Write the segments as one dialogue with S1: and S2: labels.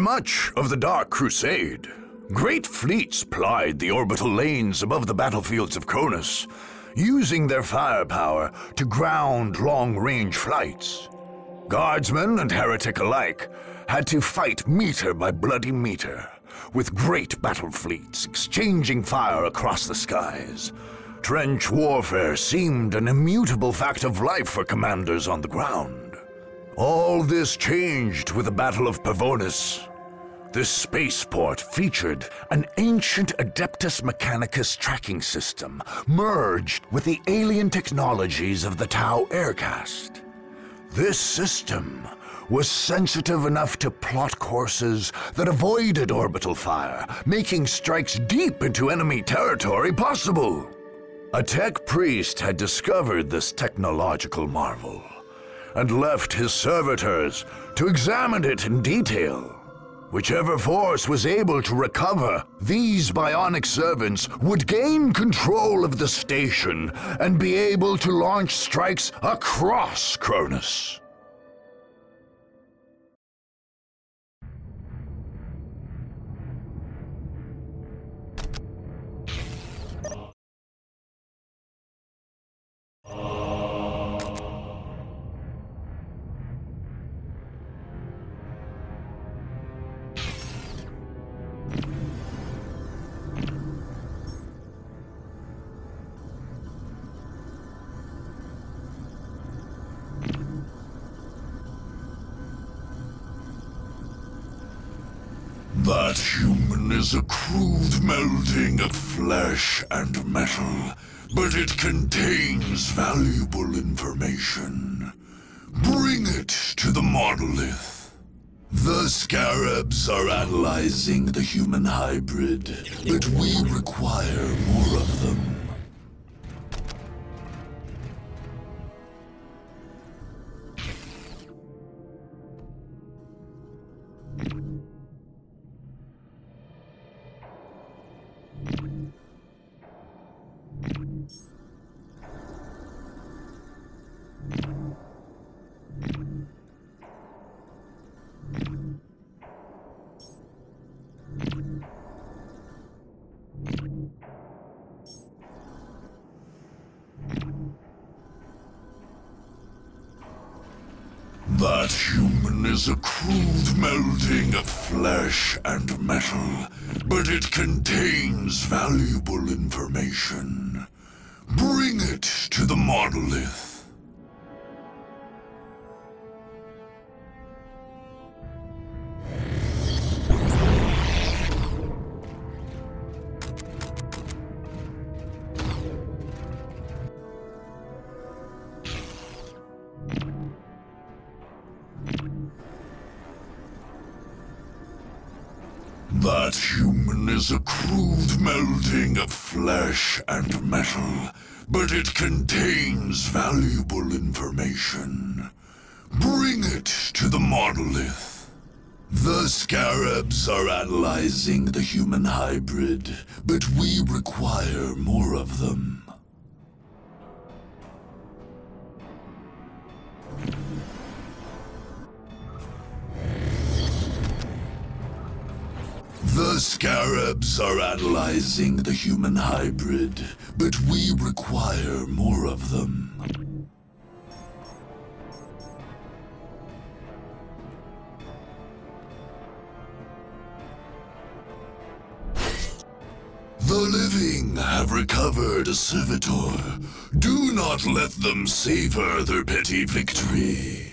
S1: Much of the Dark Crusade, great fleets plied the orbital lanes above the battlefields of Kronus, using their firepower to ground long range flights. Guardsmen and heretic alike had to fight meter by bloody meter, with great battle fleets exchanging fire across the skies. Trench warfare seemed an immutable fact of life for commanders on the ground. All this changed with the Battle of Pavonis. This spaceport featured an ancient Adeptus Mechanicus tracking system merged with the alien technologies of the Tau Air Caste. This system was sensitive enough to plot courses that avoided orbital fire, making strikes deep into enemy territory possible. A tech priest had discovered this technological marvel and left his servitors to examine it in detail. Whichever force was able to recover these bionic servants would gain control of the station and be able to launch strikes across
S2: Kronus. Melding of flesh and metal, but it contains valuable information. Bring it to the monolith. The scarabs are analyzing the human hybrid, but we require more of them. That human is a crude melding of flesh and metal, but it contains valuable information. Bring it to the monolith. Flesh and metal, but it contains valuable information. Bring it to the monolith. The scarabs are analyzing the human hybrid, but we require more of them. The scarabs are analyzing the human hybrid, but we require more of them. The living have recovered a servitor. Do not let them savor their petty victory.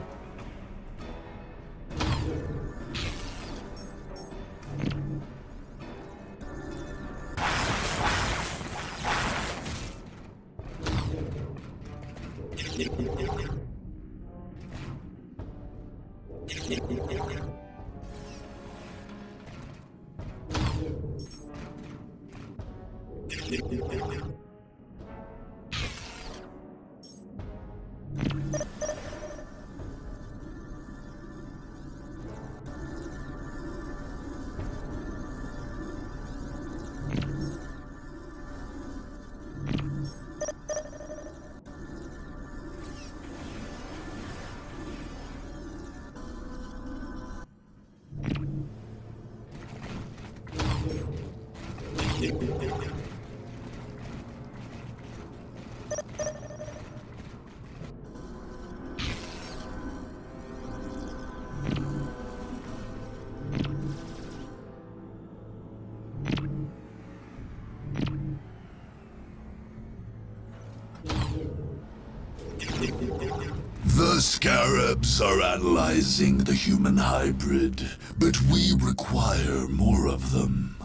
S2: are analyzing the human hybrid, but we require more of them.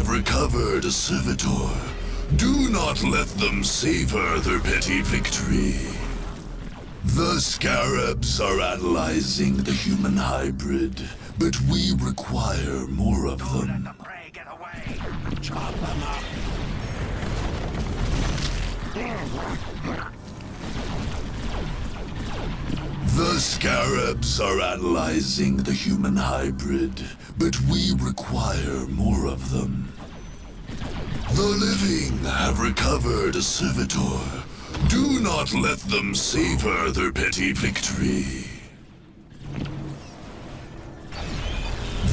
S2: Have recovered a servitor. Do not let them savor their petty victory. The scarabs are analyzing the human hybrid, but we require more of them.
S3: the prey get away. Chop them up.
S2: The scarabs are analyzing the human hybrid, but we require more of them. The living have recovered a servitor. Do not let them savor their petty victory.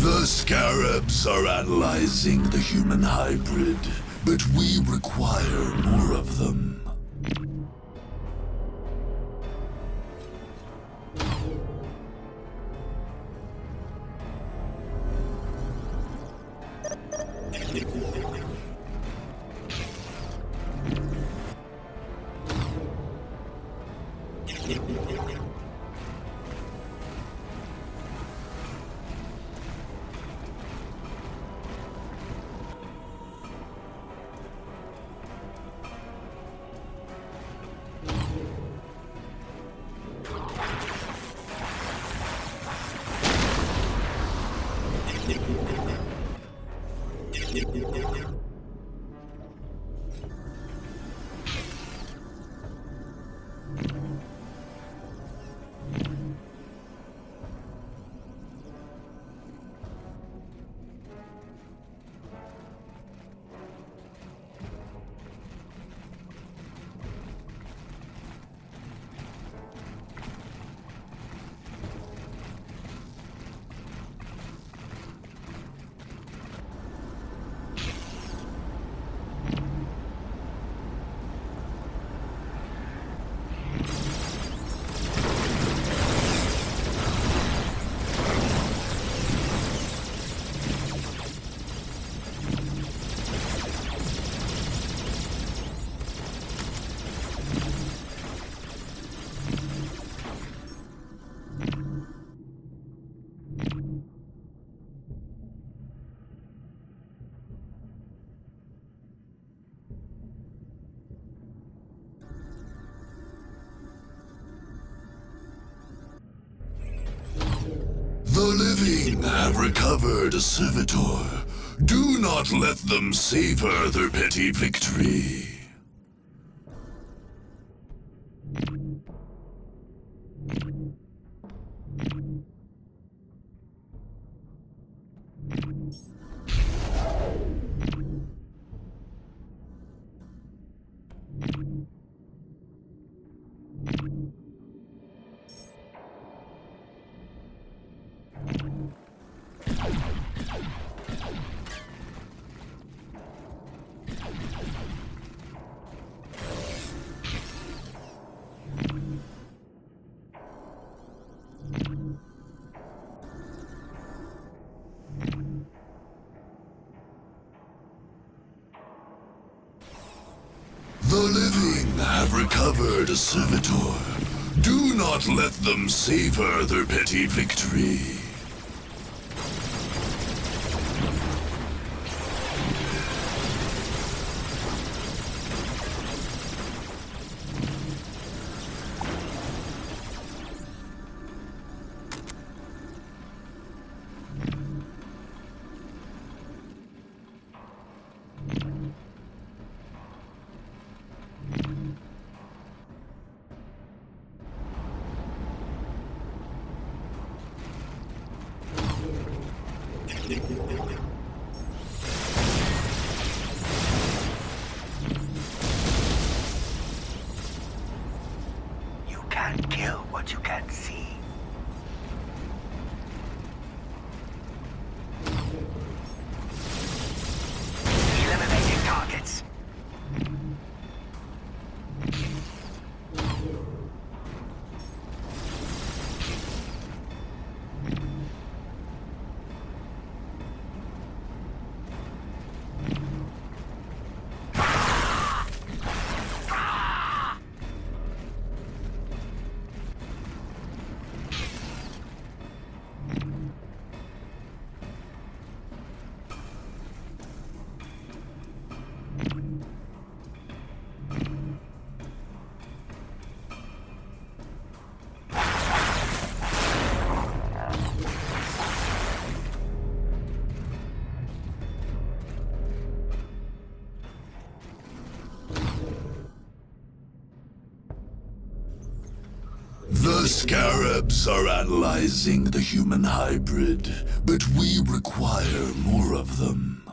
S2: The scarabs are analyzing the human hybrid, but we require more of them. Have recovered a servitor. Do not let them savor their petty victory. Recovered a servitor. Do not let them savor their petty victory. The Scarabs are analyzing the human hybrid, but we require more of them.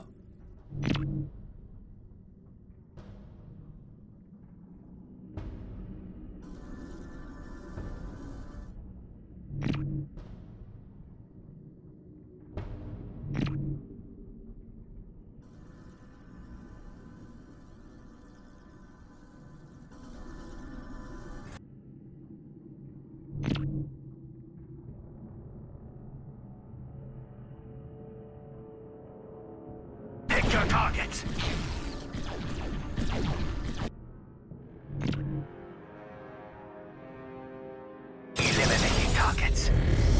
S3: Eliminating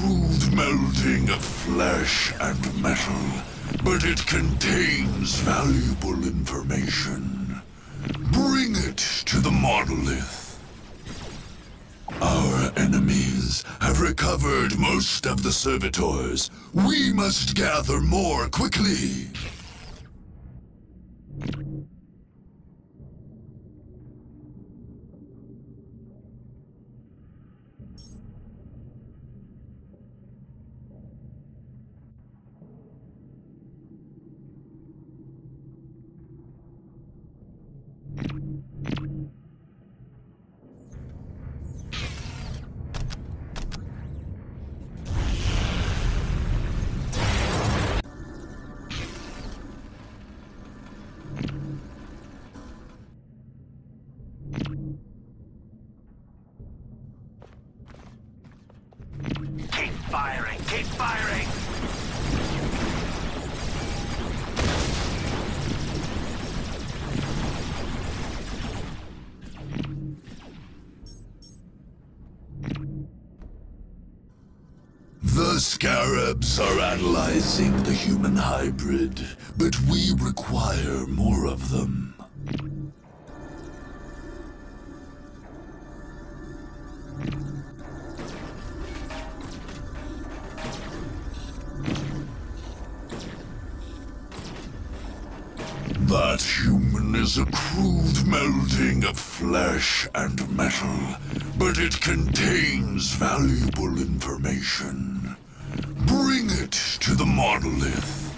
S2: crude melding of flesh and metal, but it contains valuable information. Bring it to the monolith. Our enemies have recovered most of the servitors. We must gather more quickly. Scarabs are analyzing the human hybrid, but we require more of them. That human is a crude melding of flesh and metal, but it contains valuable information. To the monolith.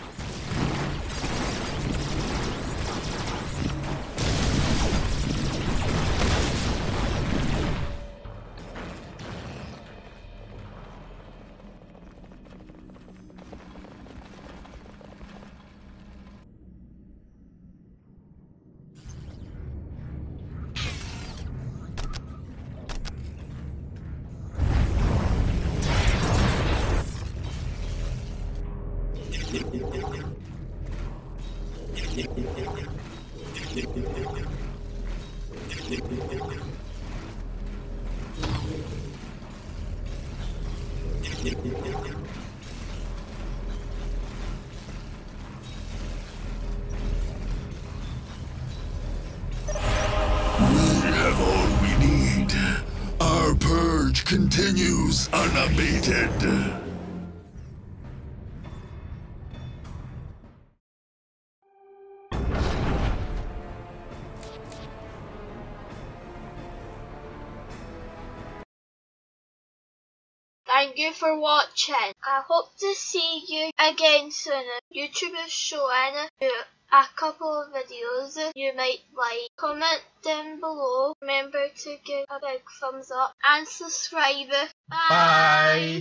S2: Continues unabated.
S4: Thank you for watching. I hope to see you again soon. YouTube is you a couple of videos you might like. Comment down below. Remember to give a big thumbs up and subscribe. Bye.
S5: Bye.